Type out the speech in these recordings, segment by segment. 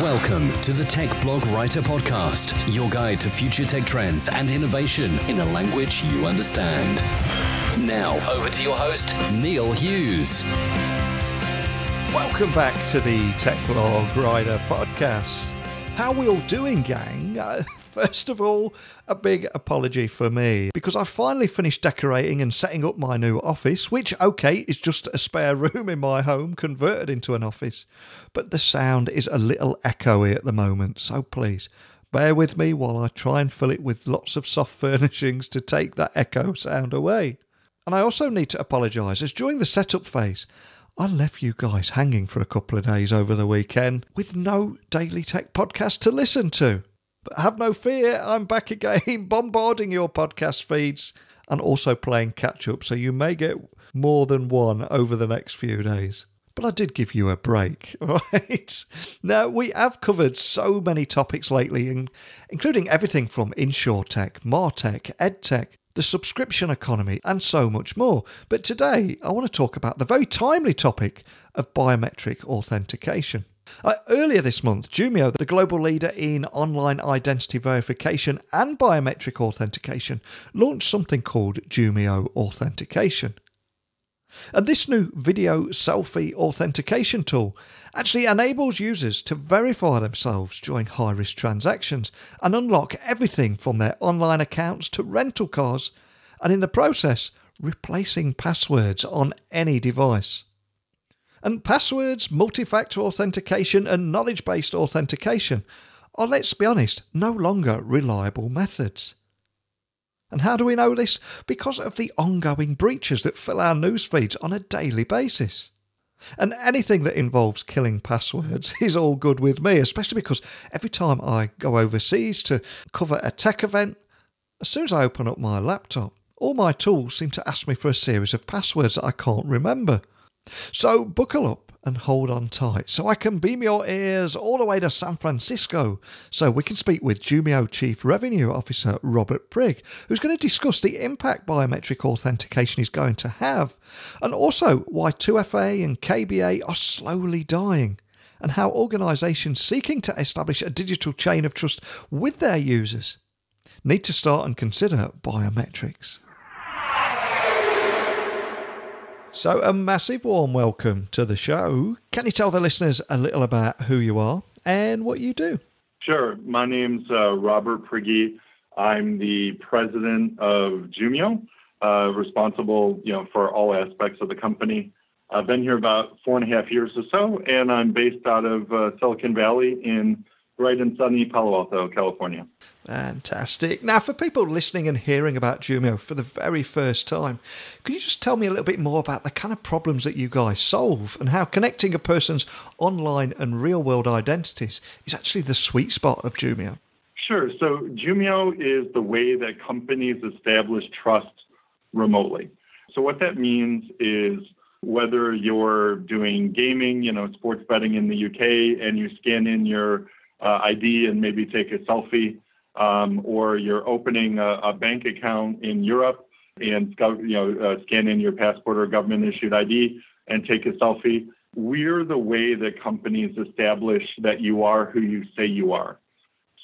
Welcome to the Tech Blog Writer Podcast, your guide to future tech trends and innovation in a language you understand. Now, over to your host, Neil Hughes. Welcome back to the Tech Blog Writer Podcast. How we all doing, gang? First of all, a big apology for me because I finally finished decorating and setting up my new office, which, okay, is just a spare room in my home converted into an office. But the sound is a little echoey at the moment, so please bear with me while I try and fill it with lots of soft furnishings to take that echo sound away. And I also need to apologise as during the setup phase, I left you guys hanging for a couple of days over the weekend with no Daily Tech podcast to listen to. But have no fear, I'm back again, bombarding your podcast feeds and also playing catch up, so you may get more than one over the next few days. But I did give you a break, right? Now, we have covered so many topics lately, including everything from InsurTech, MarTech, EdTech, the subscription economy, and so much more. But today, I want to talk about the very timely topic of biometric authentication. Uh, earlier this month, Jumio, the global leader in online identity verification and biometric authentication, launched something called Jumio Authentication. And this new video selfie authentication tool actually enables users to verify themselves during high risk transactions and unlock everything from their online accounts to rental cars, and in the process, replacing passwords on any device. And passwords, multi factor authentication, and knowledge based authentication are, let's be honest, no longer reliable methods. And how do we know this? Because of the ongoing breaches that fill our news feeds on a daily basis. And anything that involves killing passwords is all good with me, especially because every time I go overseas to cover a tech event, as soon as I open up my laptop, all my tools seem to ask me for a series of passwords that I can't remember. So buckle up and hold on tight so I can beam your ears all the way to San Francisco so we can speak with Jumio Chief Revenue Officer Robert Prigge, who's going to discuss the impact biometric authentication is going to have, and also why 2FA and KBA are slowly dying, and how organisations seeking to establish a digital chain of trust with their users need to start and consider biometrics. So, a massive warm welcome to the show. Can you tell the listeners a little about who you are and what you do? Sure. My name's uh, Robert Prigge. I'm the president of Jumio, uh, responsible, you know, for all aspects of the company. I've been here about four and a half years or so, and I'm based out of uh, Silicon Valley in right in sunny Palo Alto, California. Fantastic. Now, for people listening and hearing about Jumio for the very first time, could you just tell me a little bit more about the kind of problems that you guys solve and how connecting a person's online and real world identities is actually the sweet spot of Jumio? Sure. So, Jumio is the way that companies establish trust remotely. So, what that means is whether you're doing gaming, you know, sports betting in the UK, and you scan in your uh, ID and maybe take a selfie, um, or you're opening a, a, bank account in Europe and you know uh, scan in your passport or government issued ID and take a selfie. We're the way that companies establish that you are who you say you are.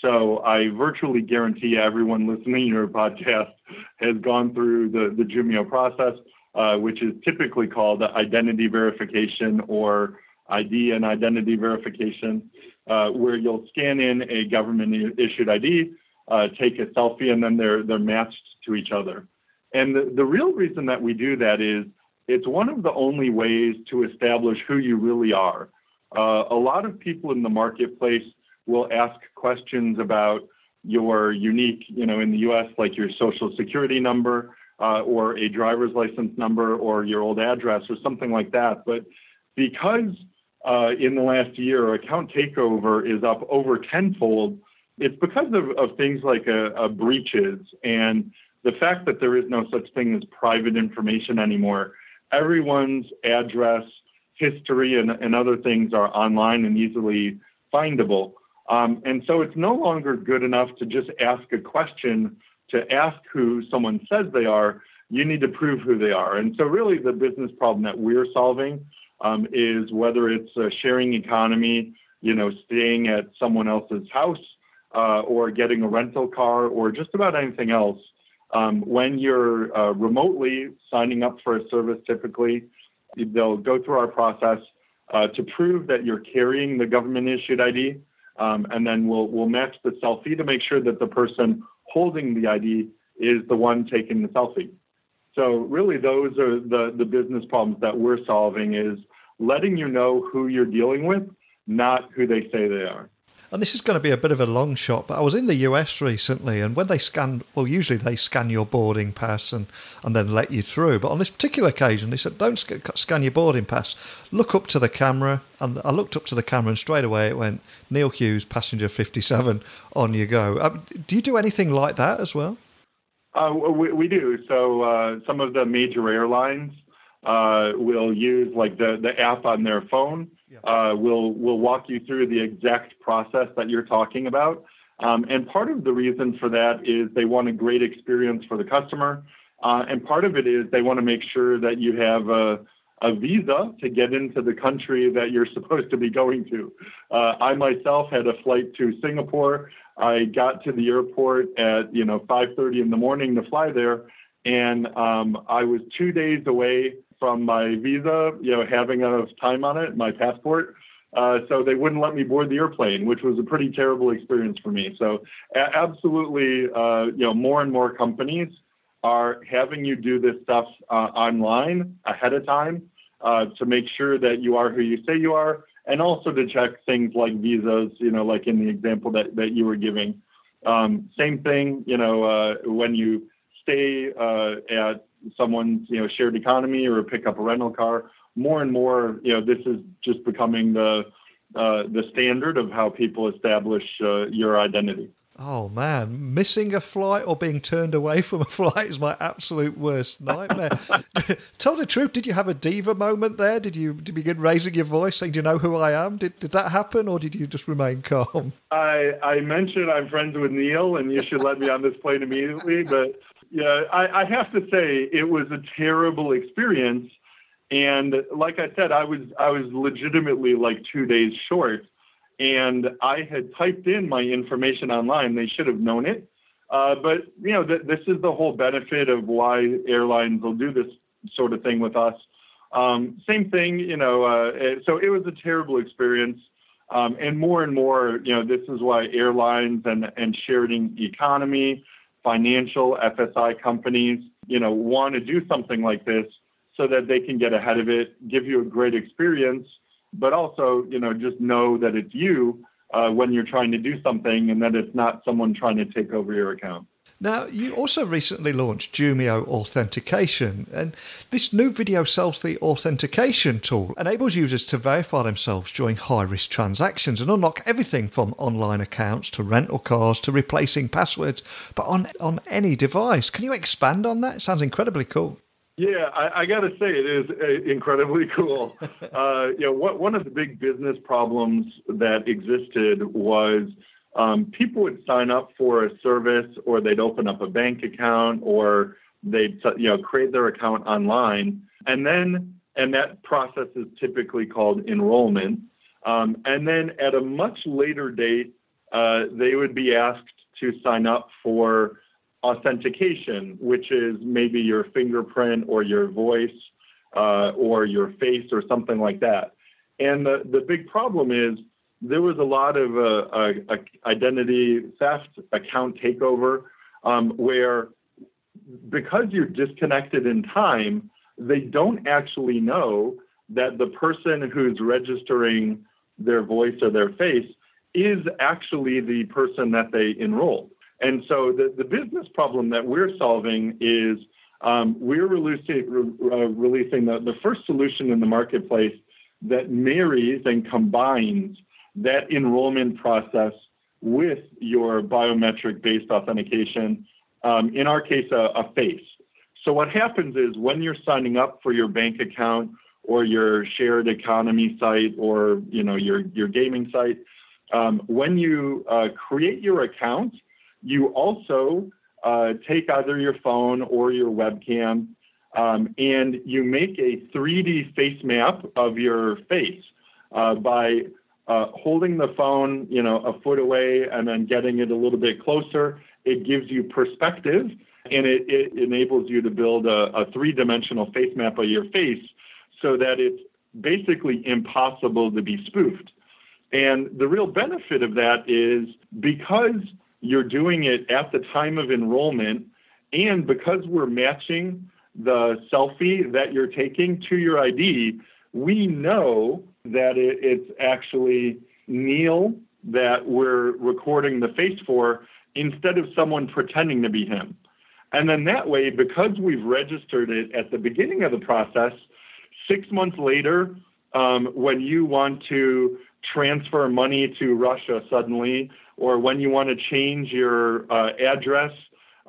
So I virtually guarantee everyone listening to your podcast has gone through the, the Jumio process, uh, which is typically called identity verification or ID and identity verification uh, where you'll scan in a government issued ID, uh, take a selfie, and then they're they're matched to each other. And the, the real reason that we do that is it's one of the only ways to establish who you really are. Uh, a lot of people in the marketplace will ask questions about your unique, you know, in the U.S., like your social security number uh, or a driver's license number or your old address or something like that. But because uh, in the last year, account takeover is up over tenfold. It's because of, of things like uh, uh, breaches and the fact that there is no such thing as private information anymore. Everyone's address, history, and, and other things are online and easily findable. Um, and so it's no longer good enough to just ask a question to ask who someone says they are. You need to prove who they are. And so, really, the business problem that we're solving um, is whether it's a sharing economy you know, staying at someone else's house uh, or getting a rental car or just about anything else. Um, when you're uh, remotely signing up for a service, typically, they'll go through our process uh, to prove that you're carrying the government issued ID. Um, and then we'll, we'll match the selfie to make sure that the person holding the ID is the one taking the selfie. So really those are the, the business problems that we're solving is letting you know who you're dealing with, not who they say they are. And this is going to be a bit of a long shot, but I was in the US recently, and when they scan, well, usually they scan your boarding pass and, and then let you through. But on this particular occasion, they said, don't scan your boarding pass. Look up to the camera. And I looked up to the camera, and straight away it went, Neil Hughes, passenger 57, on you go. Um, do you do anything like that as well? Uh, we, we, do. So uh, some of the major airlines uh, will use like the, the app on their phone yeah. uh, will will walk you through the exact process that you're talking about. Um, and part of the reason for that is they want a great experience for the customer, uh, and part of it is they want to make sure that you have a a visa to get into the country that you're supposed to be going to. Uh, I myself had a flight to Singapore. I got to the airport at you know 5:30 in the morning to fly there, and um, I was two days away from my visa, you know, having enough time on it, my passport. Uh, so they wouldn't let me board the airplane, which was a pretty terrible experience for me. So a- absolutely, uh, you know, more and more companies are having you do this stuff uh, online ahead of time uh, to make sure that you are who you say you are, and also to check things like visas, you know, like in the example that, that you were giving. Um, same thing, you know, uh, when you stay uh, at someone's you know shared economy or pick up a rental car. More and more, you know, this is just becoming the uh, the standard of how people establish uh, your identity. Oh man, missing a flight or being turned away from a flight is my absolute worst nightmare. Tell the truth, did you have a diva moment there? Did you, did you begin raising your voice saying, Do you know who I am? Did, did that happen or did you just remain calm? I, I mentioned I'm friends with Neil and you should let me on this plane immediately, but yeah, I, I have to say it was a terrible experience. And like I said, I was I was legitimately like two days short, and I had typed in my information online. They should have known it, uh, but you know th- this is the whole benefit of why airlines will do this sort of thing with us. Um, same thing, you know. Uh, so it was a terrible experience, um, and more and more, you know, this is why airlines and and sharing economy financial FSI companies, you know, want to do something like this so that they can get ahead of it, give you a great experience, but also, you know, just know that it's you uh, when you're trying to do something and that it's not someone trying to take over your account. Now, you also recently launched Jumio Authentication, and this new video selfie authentication tool enables users to verify themselves during high risk transactions and unlock everything from online accounts to rental cars to replacing passwords, but on, on any device. Can you expand on that? It sounds incredibly cool. Yeah, I, I got to say it is uh, incredibly cool. uh, you know, what, one of the big business problems that existed was um, people would sign up for a service or they'd open up a bank account or they'd you know create their account online and then and that process is typically called enrollment um, and then at a much later date uh, they would be asked to sign up for authentication which is maybe your fingerprint or your voice uh, or your face or something like that and the, the big problem is there was a lot of uh, uh, identity theft, account takeover, um, where because you're disconnected in time, they don't actually know that the person who's registering their voice or their face is actually the person that they enrolled. And so the, the business problem that we're solving is um, we're releasing, uh, releasing the, the first solution in the marketplace that marries and combines that enrollment process with your biometric based authentication, um, in our case, a, a, face. So, what happens is when you're signing up for your bank account or your shared economy site or you know your, your gaming site, um, when you uh, create your account, you also uh, take either your phone or your webcam um, and you make a 3D face map of your face uh, by uh, holding the phone, you know, a foot away and then getting it a little bit closer, it gives you perspective and it, it enables you to build a, a three-dimensional face map of your face so that it's basically impossible to be spoofed. And the real benefit of that is because you're doing it at the time of enrollment and because we're matching the selfie that you're taking to your ID, we know that it, it's actually Neil that we're recording the face for instead of someone pretending to be him. And then that way, because we've registered it at the beginning of the process, six months later, um, when you want to transfer money to Russia suddenly, or when you want to change your uh, address,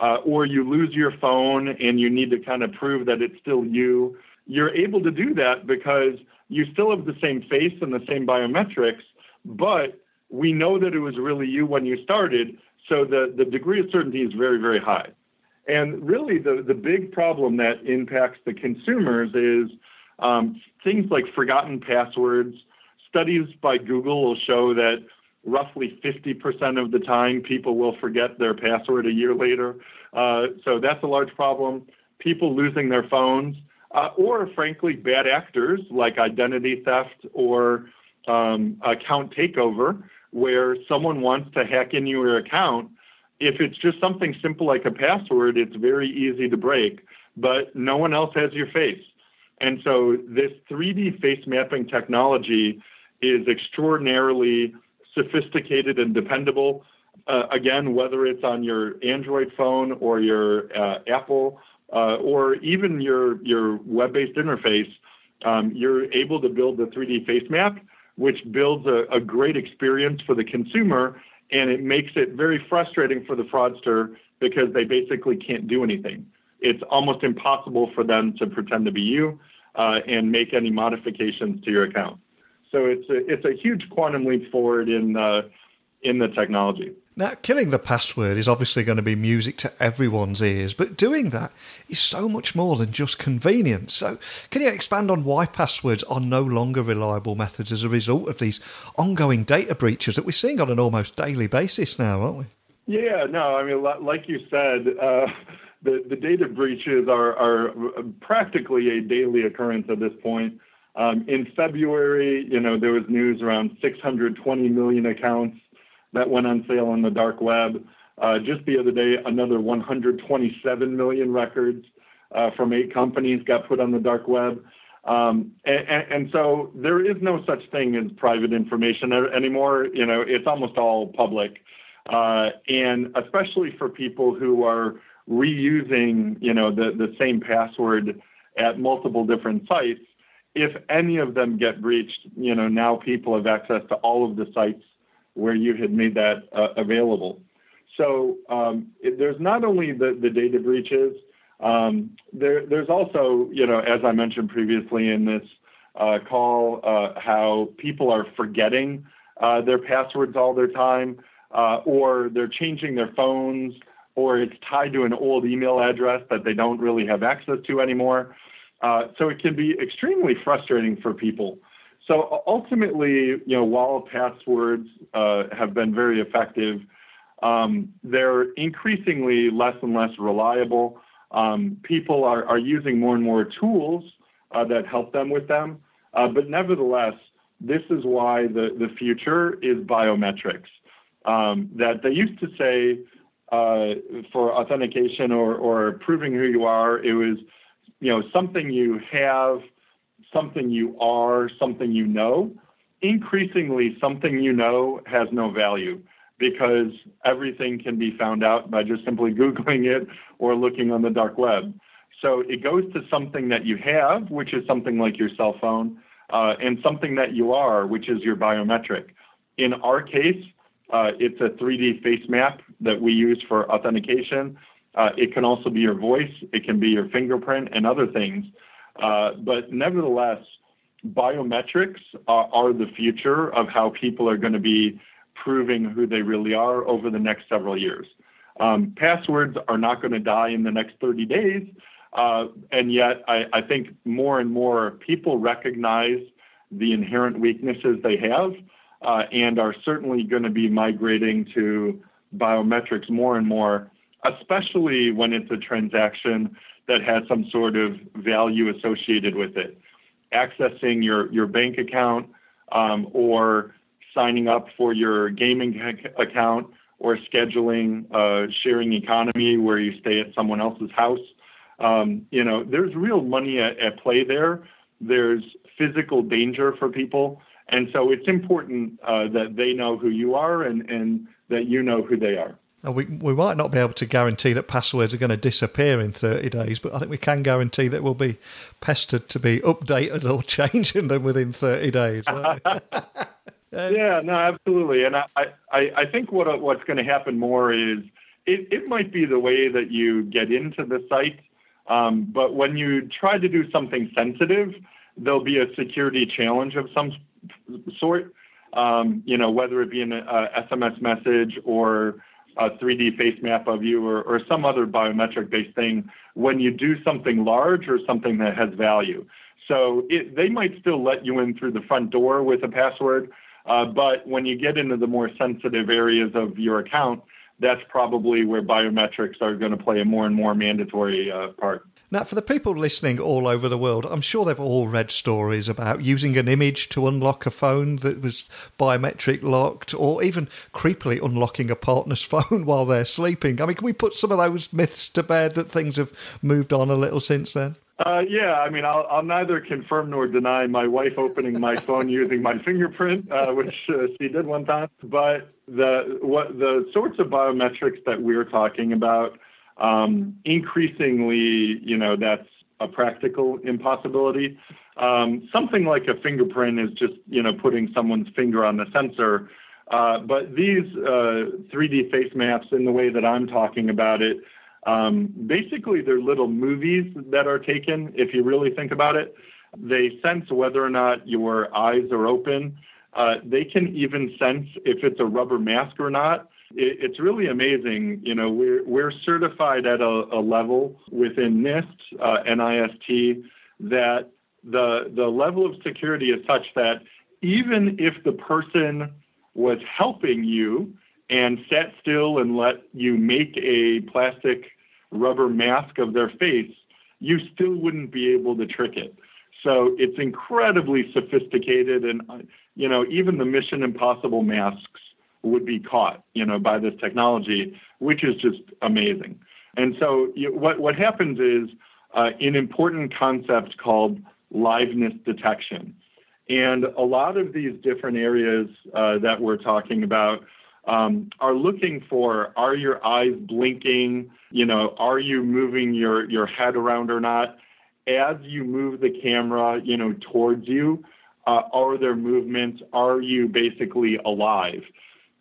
uh, or you lose your phone and you need to kind of prove that it's still you, you're able to do that because you still have the same face and the same biometrics, but we know that it was really you when you started, so the, the degree of certainty is very, very high. And really, the, the big problem that impacts the consumers is um, things like forgotten passwords. Studies by Google will show that roughly 50% of the time people will forget their password a year later. Uh, so that's a large problem. People losing their phones, uh, or frankly, bad actors like identity theft or um, account takeover, where someone wants to hack into your account if it's just something simple like a password, it's very easy to break, but no one else has your face. And so this 3D face mapping technology is extraordinarily sophisticated and dependable. Uh, again, whether it's on your Android phone or your uh, Apple uh, or even your your web-based interface, um, you're able to build the 3D face map, which builds a, a great experience for the consumer and it makes it very frustrating for the fraudster because they basically can't do anything. It's almost impossible for them to pretend to be you uh, and make any modifications to your account. So it's a, it's a huge quantum leap forward in uh, in the technology. Now, killing the password is obviously going to be music to everyone's ears, but doing that is so much more than just convenience. So, can you expand on why passwords are no longer reliable methods as a result of these ongoing data breaches that we're seeing on an almost daily basis now, aren't we? Yeah, no, I mean, like you said, uh, the, the data breaches are, are practically a daily occurrence at this point. Um, in February, you know, there was news around 620 million accounts that went on sale on the dark web. Uh, just the other day, another 127 million records uh, from eight companies got put on the dark web. Um, and, and, so there is no such thing as private information anymore. You know, it's almost all public. Uh, and especially for people who are reusing, you know, the, the same password at multiple different sites, if any of them get breached, you know, now people have access to all of the sites where you had made that uh, available. So um, it, there's not only the, the data breaches, um, there, there's also, you know, as I mentioned previously in this uh, call, uh, how people are forgetting uh, their passwords all their time, uh, or they're changing their phones, or it's tied to an old email address that they don't really have access to anymore. Uh, so it can be extremely frustrating for people. So ultimately, you know, while passwords uh, have been very effective, um, they're increasingly less and less reliable. Um, people are, are using more and more tools uh, that help them with them. Uh, but nevertheless, this is why the, the future is biometrics. Um, that they used to say uh, for authentication or, or proving who you are, it was you know something you have something you are, something you know. Increasingly, something you know has no value because everything can be found out by just simply Googling it or looking on the dark web. So it goes to something that you have, which is something like your cell phone, uh, and something that you are, which is your biometric. In our case, uh, it's a 3D face map that we use for authentication. Uh, it can also be your voice, it can be your fingerprint, and other things. Uh, but nevertheless, biometrics are, are, the future of how people are going to be proving who they really are over the next several years. Um, passwords are not going to die in the next 30 days, uh, and yet I, I, think more and more people recognize the inherent weaknesses they have. uh, and are certainly going to be migrating to biometrics more and more, especially when it's a transaction that has some sort of value associated with it. Accessing your, your bank account um, or signing up for your gaming account or scheduling a sharing economy where you stay at someone else's house. Um, you know, there's real money at, at play there. There's physical danger for people. And so it's important uh, that they know who you are and, and that you know who they are. We, we might not be able to guarantee that passwords are going to disappear in 30 days, but I think we can guarantee that we'll be pestered to be updated or changing them within 30 days. yeah, no, absolutely. And I, I, I think what what's going to happen more is it, it might be the way that you get into the site, um, but when you try to do something sensitive, there'll be a security challenge of some sort. Um, you know, whether it be an uh, SMS message or a 3D face map of you or, or some other biometric based thing when you do something large or something that has value. So it, they might still let you in through the front door with a password, uh, but when you get into the more sensitive areas of your account, that's probably where biometrics are going to play a more and more mandatory uh, part. Now, for the people listening all over the world, I'm sure they've all read stories about using an image to unlock a phone that was biometric locked, or even creepily unlocking a partner's phone while they're sleeping. I mean, can we put some of those myths to bed that things have moved on a little since then? Uh, yeah, I mean, I'll, I'll, neither confirm nor deny my wife opening my phone using my fingerprint, uh, which uh, she did one time. But the what the sorts of biometrics that we're talking about, um, increasingly, you know, that's a practical impossibility. Um, something like a fingerprint is just, you know, putting someone's finger on the sensor. Uh, but these 3D uh, face maps, in the way that I'm talking about it, um, basically, they're little movies that are taken, if you really think about it. They sense whether or not your eyes are open. Uh, they can even sense if it's a rubber mask or not. It, it's really amazing. You know, we're, we're certified at a, a level within NIST, uh, NIST, that the, the level of security is such that even if the person was helping you, and sat still and let you make a plastic rubber mask of their face, you still wouldn't be able to trick it. So it's incredibly sophisticated, and you know even the Mission Impossible masks would be caught, you know, by this technology, which is just amazing. And so you, what what happens is uh, an important concept called liveness detection, and a lot of these different areas uh, that we're talking about um, are looking for are your eyes blinking? You know, are you moving your, your head around or not? As you move the camera, you know, towards you, uh, are there movements? Are you basically alive?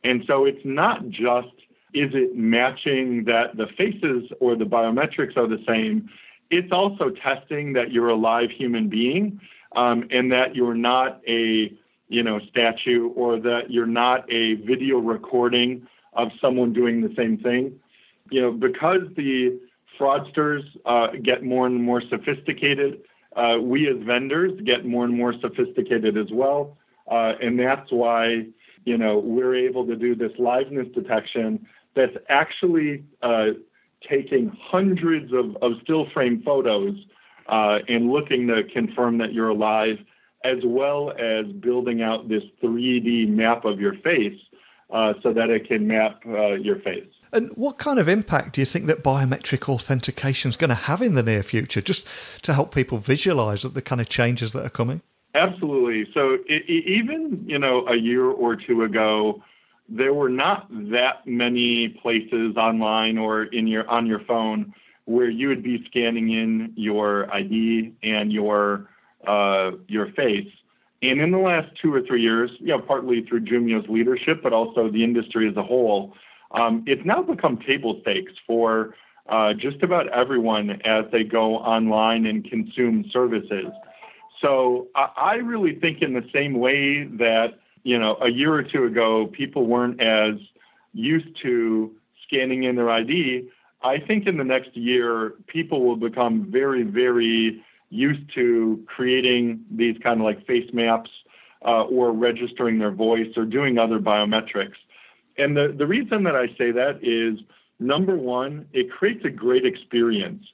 And so it's not just is it matching that the faces or the biometrics are the same. It's also testing that you're a live human being um, and that you're not a you know, statue or that you're not a video recording of someone doing the same thing. You know, because the fraudsters uh, get more and more sophisticated, uh, we as vendors get more and more sophisticated as well. Uh, and that's why, you know, we're able to do this liveness detection that's actually uh, taking hundreds of, of still frame photos uh, and looking to confirm that you're alive as well as building out this 3D map of your face uh, so that it can map uh, your face. And what kind of impact do you think that biometric authentication is going to have in the near future, just to help people visualize the kind of changes that are coming? Absolutely. So it, even you know a year or two ago, there were not that many places online or in your on your phone where you would be scanning in your ID and your uh, your face. And in the last two or three years, you know, partly through Jumio's leadership, but also the industry as a whole, um, it's now become table stakes for uh, just about everyone as they go online and consume services. So I, I really think in the same way that you know a year or two ago people weren't as used to scanning in their ID. I think in the next year people will become very, very used to creating these kind of like face maps uh, or registering their voice or doing other biometrics. And the, the reason that I say that is number one, it creates a great experience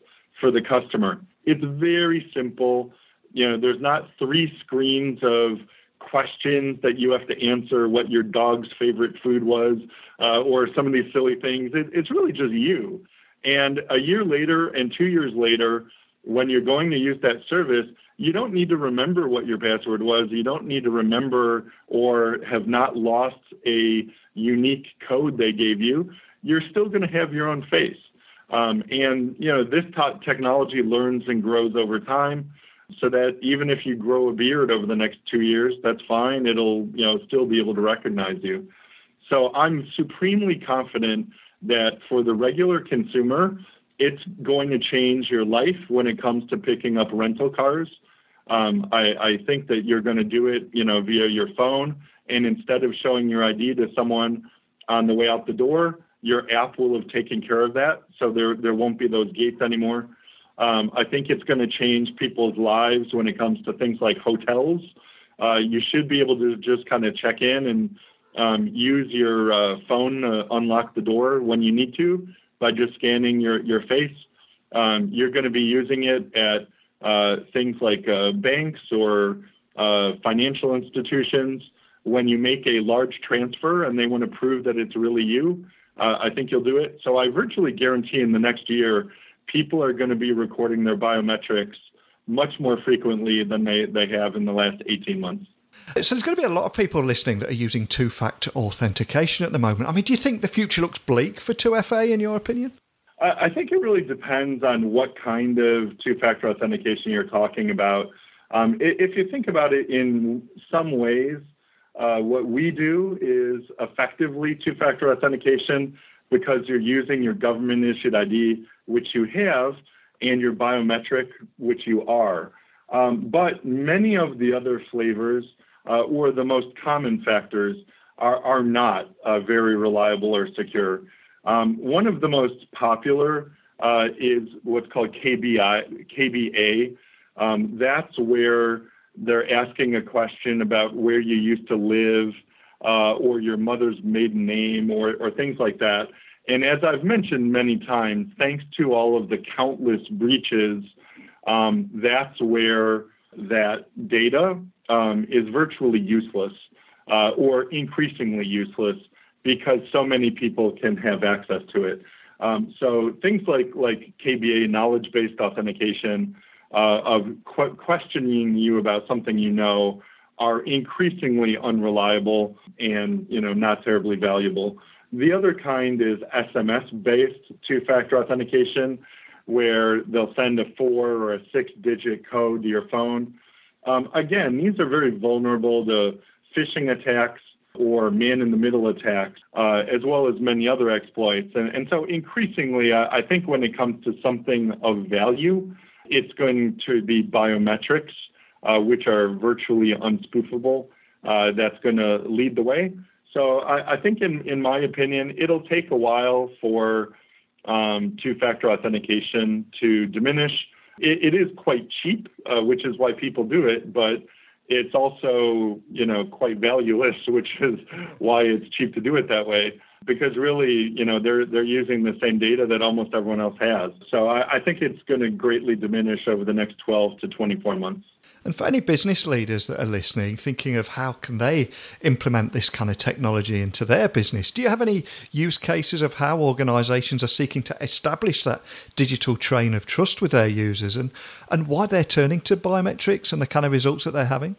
for the customer. It's very simple. You know, there's not three screens of questions that you have to answer what your dog's favorite food was uh, or some of these silly things. It, it's really just you. And a year later and two years later, when you're going to use that service, you don't need to remember what your password was. You don't need to remember or have not lost a unique code they gave you. You're still going to have your own face. Um, and, you know, this t- technology learns and grows over time so that even if you grow a beard over the next two years, that's fine. It'll, you know, still be able to recognize you. So I'm supremely confident that for the regular consumer, it's going to change your life when it comes to picking up rental cars. Um, I, I think that you're going to do it, you know, via your phone, and instead of showing your ID to someone on the way out the door, your app will have taken care of that, so there there won't be those gates anymore. Um, I think it's going to change people's lives when it comes to things like hotels. Uh, you should be able to just kind of check in and um, use your uh, phone to unlock the door when you need to by just scanning your, your face. Um, you're going to be using it at uh, things like uh, banks or uh, financial institutions. When you make a large transfer and they want to prove that it's really you, uh, I think you'll do it. So I virtually guarantee in the next year, people are going to be recording their biometrics much more frequently than they, they have in the last 18 months. So there's going to be a lot of people listening that are using two-factor authentication at the moment. I mean, do you think the future looks bleak for 2FA in your opinion? I think it really depends on what kind of two-factor authentication you're talking about. Um, if you think about it in some ways, uh, what we do is effectively two-factor authentication because you're using your government-issued ID, which you have, and your biometric, which you are. Um, but many of the other flavors uh, or the most common factors are, are not uh, very reliable or secure. Um, one of the most popular uh, is what's called KBI, KBA. Um, that's where they're asking a question about where you used to live uh, or your mother's maiden name or, or things like that. And as I've mentioned many times, thanks to all of the countless breaches, um, that's where that data um, is virtually useless uh, or increasingly useless because so many people can have access to it. Um, so things like like KBA, knowledge-based authentication, uh, of qu- questioning you about something you know, are increasingly unreliable and you know not terribly valuable. The other kind is SMS-based two-factor authentication, where they'll send a four or a six-digit code to your phone. Um, again, these are very vulnerable to phishing attacks or man in the middle attacks, uh, as well as many other exploits. And, and so, increasingly, I, I, think when it comes to something of value, it's going to be biometrics, uh, which are virtually unspoofable. Uh, that's going to lead the way. So, I, I, think, in, in my opinion, it'll take a while for um, two factor authentication to diminish. it, it is quite cheap, uh, which is why people do it, but it's also, you know, quite valueless, which is why it's cheap to do it that way. Because really, you know, they're they're using the same data that almost everyone else has. So I, I think it's going to greatly diminish over the next 12 to 24 months. And for any business leaders that are listening, thinking of how can they implement this kind of technology into their business, do you have any use cases of how organisations are seeking to establish that digital train of trust with their users and, and why they're turning to biometrics and the kind of results that they're having?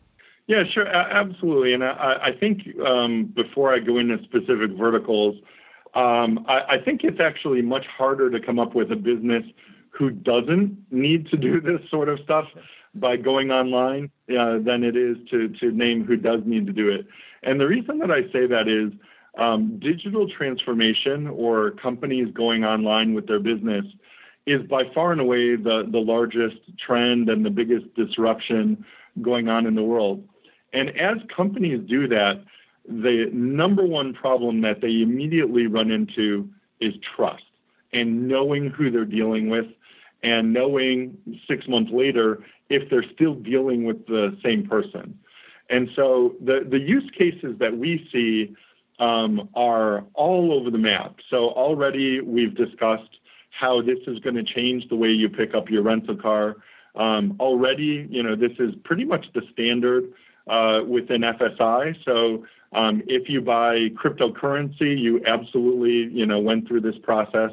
Yeah, sure, absolutely. And I, I think um, before I go into specific verticals, um, I, I think it's actually much harder to come up with a business who doesn't need to do this sort of stuff by going online uh, than it is to, to name who does need to do it. And the reason that I say that is um, digital transformation or companies going online with their business is by far and away the, the largest trend and the biggest disruption going on in the world. And as companies do that, the number one problem that they immediately run into is trust and knowing who they're dealing with and knowing six months later if they're still dealing with the same person. And so the, the use cases that we see um, are all over the map. So already we've discussed how this is going to change the way you pick up your rental car. Um, already, you know, this is pretty much the standard uh, within FSI. So um, if you buy cryptocurrency, you absolutely, you know, went through this process.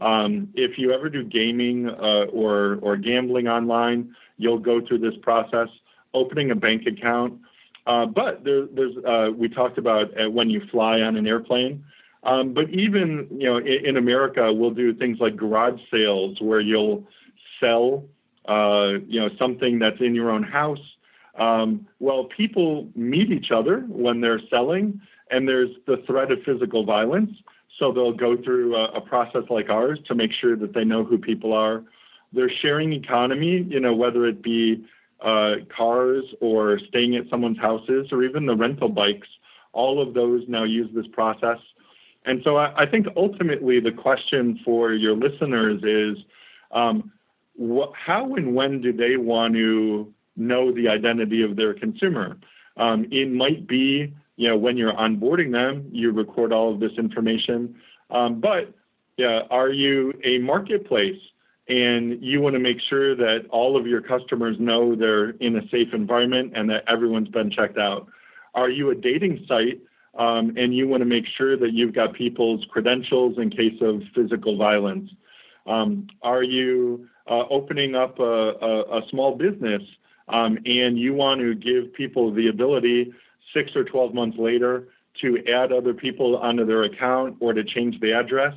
Um, if you ever do gaming uh, or or gambling online, you'll go through this process. Opening a bank account, uh, but there, there's uh, we talked about uh, when you fly on an airplane. Um, but even you know in, in, America, we'll do things like garage sales where you'll sell uh, you know something that's in your own house. Um, well, people meet each other when they're selling, and there's the threat of physical violence. So they'll go through a, a process like ours to make sure that they know who people are. Their sharing economy, you know, whether it be uh, cars or staying at someone's houses or even the rental bikes, all of those now use this process. And so I, I think ultimately the question for your listeners is um, how and when do they want to know the identity of their consumer? Um, it might be you know, when you're onboarding them, you record all of this information. Um, but yeah, are you a marketplace and you want to make sure that all of your customers know they're in a safe environment and that everyone's been checked out? Are you a dating site um, and you want to make sure that you've got people's credentials in case of physical violence? Um, are you uh, opening up a, a, a small business um, and you want to give people the ability six or 12 months later to add other people onto their account or to change the address.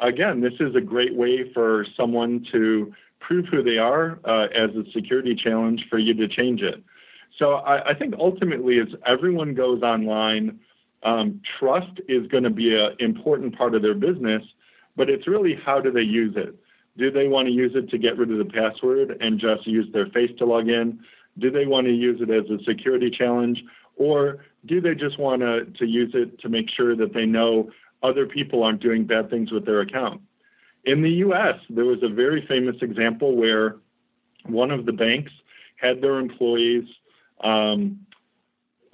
Again, this is a great way for someone to prove who they are uh, as a security challenge for you to change it. So I, I think ultimately, as everyone goes online, um, trust is going to be an important part of their business, but it's really how do they use it? Do they want to use it to get rid of the password and just use their face to log in? Do they want to use it as a security challenge? Or do they just want to, to use it to make sure that they know other people aren't doing bad things with their account? In the US, there was a very famous example where one of the banks had their employees um,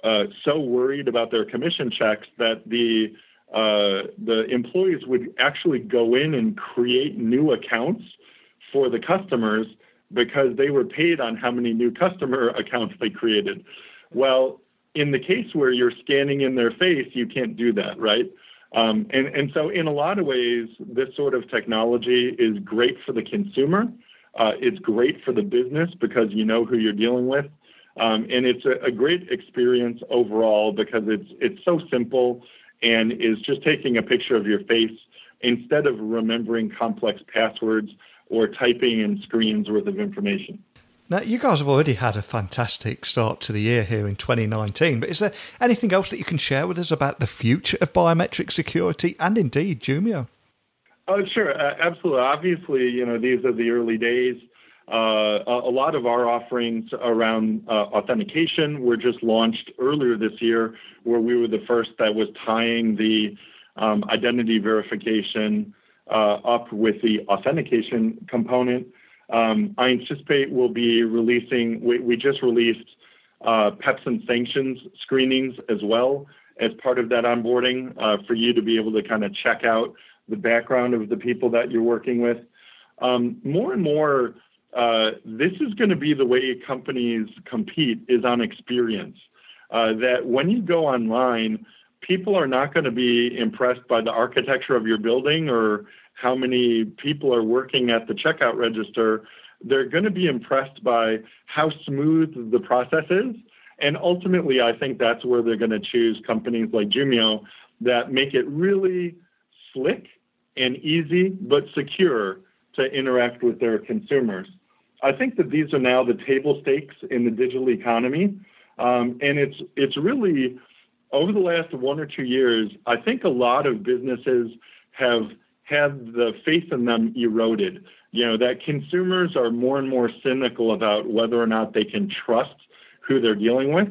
uh, so worried about their commission checks that the uh, the employees would actually go in and create new accounts for the customers because they were paid on how many new customer accounts they created. Well, in the case where you're scanning in their face, you can't do that, right? Um, and, and so, in a lot of ways, this sort of technology is great for the consumer. Uh, it's great for the business because you know who you're dealing with. Um, and it's a, a, great experience overall because it's it's so simple and is just taking a picture of your face instead of remembering complex passwords or typing in screens worth of information. Now, you guys have already had a fantastic start to the year here in 2019, but is there anything else that you can share with us about the future of biometric security and indeed Jumio? Oh, sure, uh, absolutely. Obviously, you know, these are the early days. Uh, a, lot of our offerings around uh, authentication were just launched earlier this year, where we were the first that was tying the um, identity verification uh, up with the authentication component. Um, I anticipate we'll be releasing, we, we just released uh, PEPs and sanctions screenings as well as part of that onboarding uh, for you to be able to kind of check out the background of the people that you're working with. Um, more and more, uh, this is going to be the way companies compete is on experience. Uh, that when you go online, people are not going to be impressed by the architecture of your building or how many people are working at the checkout register, they're going to be impressed by how smooth the process is. And ultimately, I think that's where they're going to choose companies like Jumio that make it really slick and easy, but secure to interact with their consumers. I think that these are now the table stakes in the digital economy. Um, and it's, it's really over the last one or two years, I think a lot of businesses have had the faith in them eroded. You know, that consumers are more and more cynical about whether or not they can trust who they're dealing with.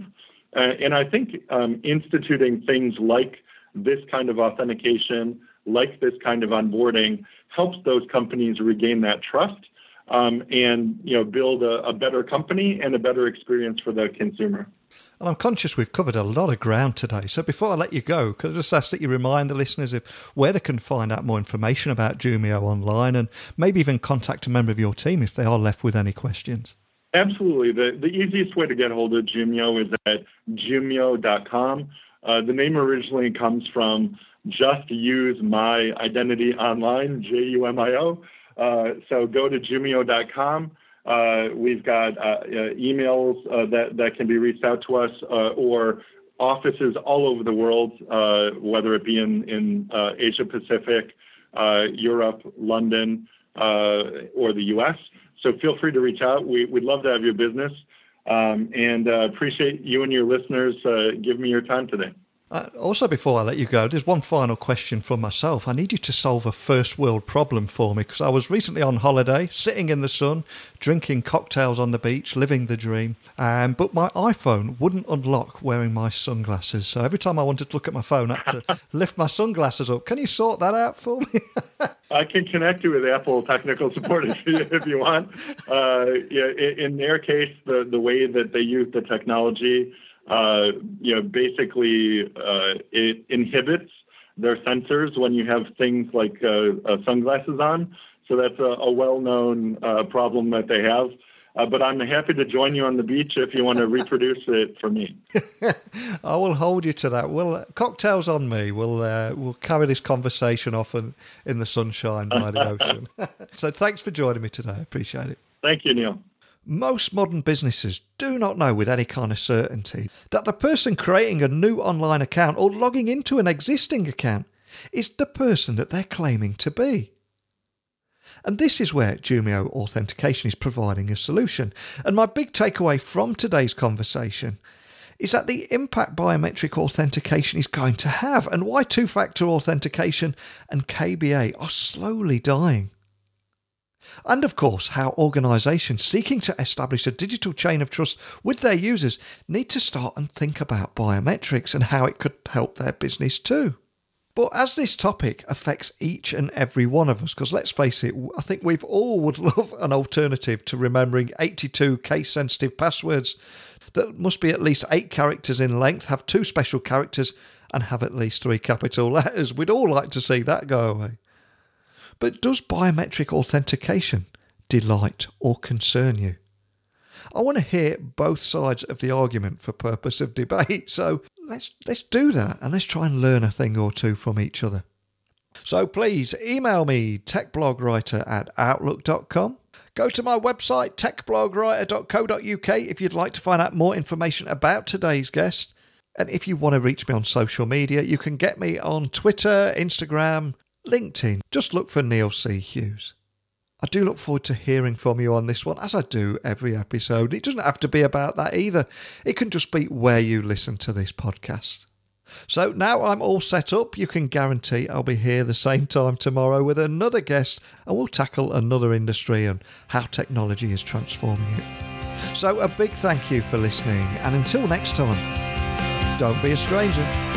Uh, and I think um, instituting things like this kind of authentication, like this kind of onboarding, helps those companies regain that trust. Um, and you know build a, a better company and a better experience for the consumer. And I'm conscious we've covered a lot of ground today. So before I let you go, could I just ask that you remind the listeners of where they can find out more information about Jumio online and maybe even contact a member of your team if they are left with any questions? Absolutely. The, the easiest way to get hold of Jumio is at jumio.com. Uh, the name originally comes from just use my identity online, J U M I O. Uh, so go to jumio.com. Uh, we've got uh, uh emails uh, that, that can be reached out to us uh, or offices all over the world, whether it be in, in Asia Pacific, Europe, London, or the US. So feel free to reach out. We, would love to have your business um, and appreciate you and your listeners giving me your time today. Uh, also, before I let you go, there's one final question from myself. I need you to solve a first world problem for me because I was recently on holiday, sitting in the sun, drinking cocktails on the beach, living the dream. Um, but my iPhone wouldn't unlock wearing my sunglasses. So every time I wanted to look at my phone, I had to lift my sunglasses up. Can you sort that out for me? I can connect you with Apple technical support if you, if you want. Uh, yeah, in their case, the, the way that they use the technology, uh, you know, basically uh, it inhibits their sensors when you have things like uh, uh sunglasses on. So that's a, a well-known uh, problem that they have. Uh, but I'm happy to join you on the beach if you want to reproduce it for me. I will hold you to that. Well, cocktails on me. We'll uh, we'll carry this conversation off in, in the sunshine by the ocean. so thanks for joining me today. I appreciate it. Thank you, Neil. Most modern businesses do not know with any kind of certainty that the person creating a new online account or logging into an existing account is the person that they're claiming to be. And this is where Jumio Authentication is providing a solution. And my big takeaway from today's conversation is that the impact biometric authentication is going to have and why two factor authentication and KBA are slowly dying. And of course, how organisations seeking to establish a digital chain of trust with their users need to start and think about biometrics and how it could help their business too. But as this topic affects each and every one of us, because let's face it, I think we've all would love an alternative to remembering 82 case sensitive passwords that must be at least eight characters in length, have two special characters, and have at least three capital letters. We'd all like to see that go away. But does biometric authentication delight or concern you? I want to hear both sides of the argument for purpose of debate. So let's let's do that and let's try and learn a thing or two from each other. So please email me techblogwriter at outlook.com. Go to my website techblogwriter.co.uk if you'd like to find out more information about today's guest. And if you want to reach me on social media, you can get me on Twitter, Instagram, LinkedIn, just look for Neil C. Hughes. I do look forward to hearing from you on this one, as I do every episode. It doesn't have to be about that either, it can just be where you listen to this podcast. So now I'm all set up, you can guarantee I'll be here the same time tomorrow with another guest and we'll tackle another industry and how technology is transforming it. So a big thank you for listening, and until next time, don't be a stranger.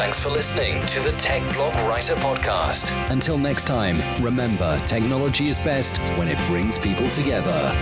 Thanks for listening to the Tech Blog Writer Podcast. Until next time, remember technology is best when it brings people together.